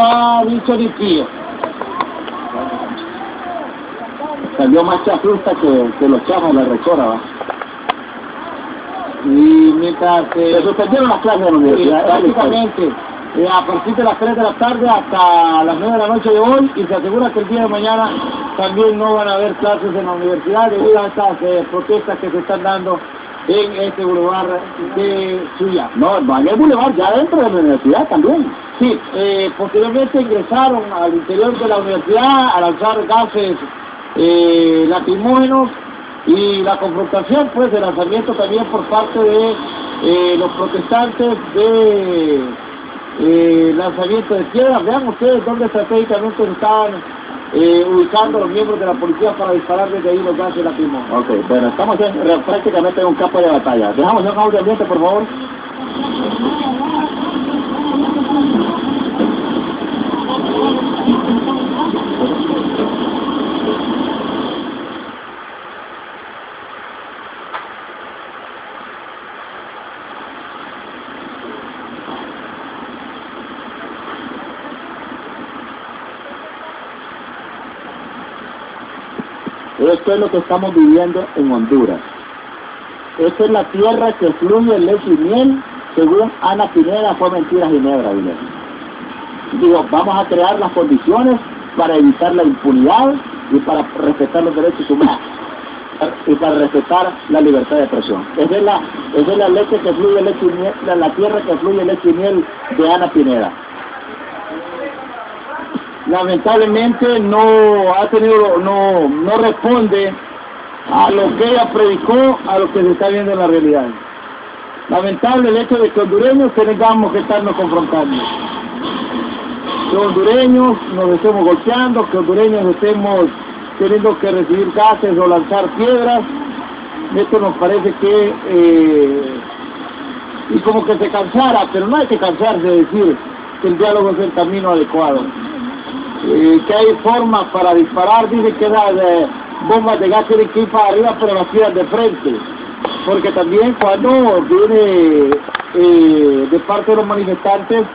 ha dicho ni pío. Salió más chafista que, que los chafas de la rectora, ¿va? Y mientras Se suspendieron las clases de la universidad. prácticamente eh, a partir de las 3 de la tarde hasta las 9 de la noche de hoy y se asegura que el día de mañana también no van a haber clases en la universidad debido a estas eh, protestas que se están dando en este lugar de Suya. No, van al bulevar ya dentro de la universidad también. Sí, eh, posteriormente ingresaron al interior de la universidad al lanzar gases eh, lacrimógenos y la confrontación, pues, el lanzamiento también por parte de eh, los protestantes de eh, lanzamiento de piedras. Vean ustedes dónde estratégicamente estaban eh, ubicando los miembros de la policía para disparar desde ahí los gases lacrimógenos. Ok, bueno, estamos en- re- prácticamente en un campo de batalla. Dejamos un audio ambiente, por favor. Esto es lo que estamos viviendo en Honduras. Esta es la tierra que fluye leche y miel, según Ana Pineda, fue mentira Ginebra, Guillermo. Digo, vamos a crear las condiciones para evitar la impunidad y para respetar los derechos humanos y para respetar la libertad de expresión. Es la, esa es la leche que fluye leche y miel, la, la tierra que fluye leche y miel de Ana Pineda. Lamentablemente no ha tenido, no, no responde a lo que ella predicó, a lo que se está viendo en la realidad. Lamentable el hecho de que hondureños tengamos que estarnos confrontando. Que hondureños nos estemos golpeando, que hondureños estemos teniendo que recibir gases o lanzar piedras. Esto nos parece que, eh, y como que se cansara, pero no hay que cansarse de decir que el diálogo es el camino adecuado eh, que hay formas para disparar, dice que las eh, bombas de gas tienen que ir para arriba, pero las tiran de frente. Porque también cuando viene eh, de parte de los manifestantes,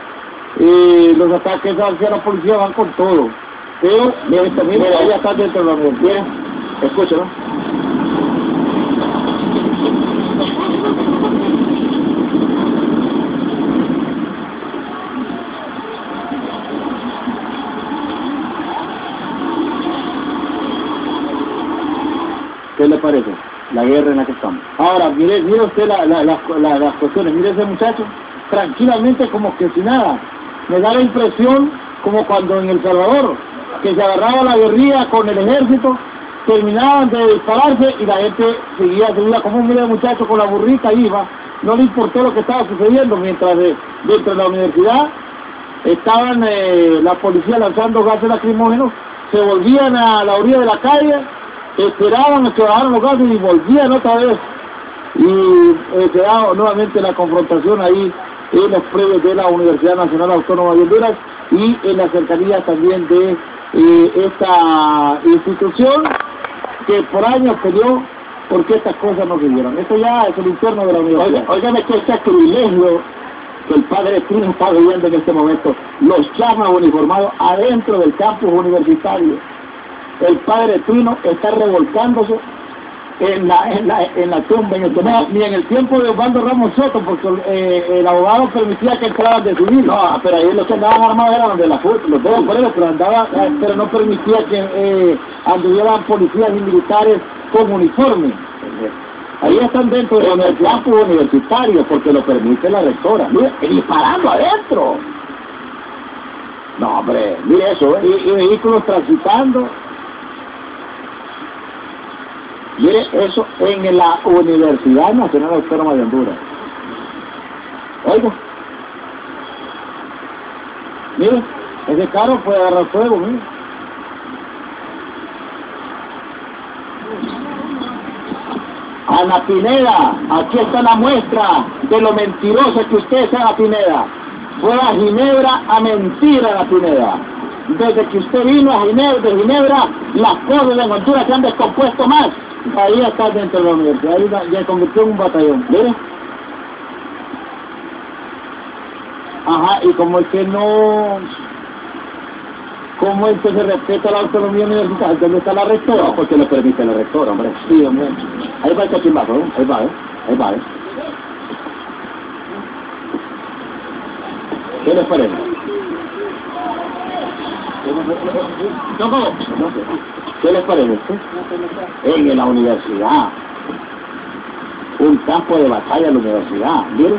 eh, los ataques hacia la policía van con todo. Pero eh, también Mira, ya están dentro de la. Escucha, ¿Qué le parece? La guerra en la que estamos. Ahora, mire, mire usted la- la- las- la- las cuestiones, mire ese muchacho, tranquilamente como que si nada. Me da la impresión como cuando en El Salvador, que se agarraba la guerrilla con el ejército, terminaban de dispararse y la gente seguía, seguía como un muchacho con la burrita iba, no le importó lo que estaba sucediendo, mientras de- dentro de la universidad estaban eh, la policía lanzando gases lacrimógenos, se volvían a la orilla de la calle, esperaban que bajaran los gases y volvían otra vez. Y eh, se da nuevamente la confrontación ahí en los predios de la Universidad Nacional Autónoma de Honduras y en las cercanías también de eh, esta institución que por años peleó porque estas cosas no se dieron. Esto ya es el infierno de la universidad. Oiga, óigame que este privilegio que el padre Trino está viviendo en este momento, los llama uniformados adentro del campus universitario. El padre Trino está revolcándose en la, en la, en la tumba, en el tumba. ni en el tiempo de Osvaldo Ramos Soto, porque eh, el abogado permitía que entraran de civil. No, pero ahí los que andaban armados eran los de la FUT, los dos. por eso, pero andaba, eh, pero no permitía que eh, anduvieran policías y militares con uniforme. Ahí están dentro de universidad. campus universitario, porque lo permite la rectora. Mire, y disparando adentro. No, hombre, mire eso, Y, ¿eh? y vehículos transitando. Mire eso en la Universidad Nacional Autónoma de Honduras. Oiga, Mire, ese carro puede agarrar fuego, mire. Ana Pineda, aquí está la muestra de lo mentirosa que usted es, Ana Pineda. Fue a Ginebra a mentir, Ana Pineda. Desde que usted vino a Ginebra, de Ginebra, las cosas en Honduras se han descompuesto más. Ahí está dentro de la universidad, ahí ya convirtió en un batallón. Mire, Ajá, y como el que no ¿Cómo es que se respeta la autonomía universitaria? ¿Dónde está la rectora? No, porque lo permite el rector, hombre. Sí, hombre. Ahí va el cachimbazo, ¿eh? Ahí va, ¿eh? Ahí va, ¿eh? ¿Qué les parece? ¿Qué les parece? En la universidad. Un campo de batalla en la universidad, mire.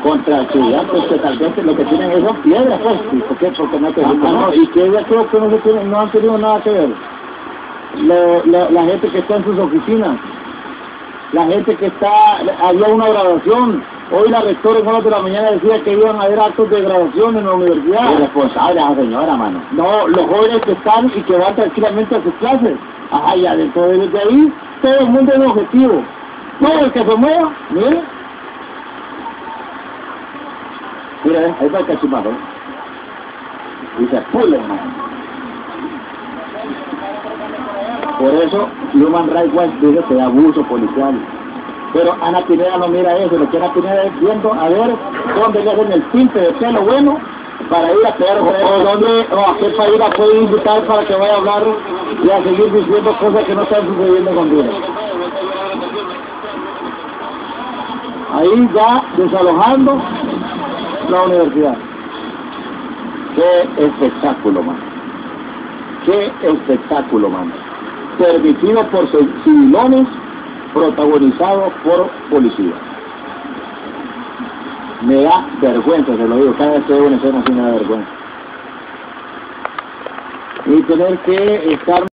Contra estudiantes que tal vez lo que tienen es piedras, pues. ¿Y ¿Por qué? Porque no te Ah, no, y que ella creo que no, se tiene, no han tenido nada que ver. Lo- la gente que está en sus oficinas, la gente que está, había una graduación, hoy la rectora en horas de la mañana decía que iban a haber actos de graduación en la universidad. Irresponsable esa señora, mano. No, los jóvenes que están y que van tranquilamente a sus clases. Ajá, ya dentro de desde ahí, todo el mundo es objetivo. Todo el que se mueva, mire, Mira, ¿eh? ahí va el cachimbazo. ¿eh? Y se pulen, mano. Por eso, Human Rights Watch dice que hay abuso policial. Pero Ana Pineda no mira eso, lo que Ana Pineda es viendo a ver dónde le hacen el tinte de pelo bueno para ir a pegar o, o dónde, o a qué país la puede invitar para que vaya a hablar y a seguir diciendo cosas que no están sucediendo en Honduras. Ahí ya desalojando la universidad. Qué espectáculo, mano. Qué espectáculo, mano. Permitido por civilones, protagonizado por policías. Me da vergüenza, se lo digo, cada vez que veo una escena así me da vergüenza. Y tener que estar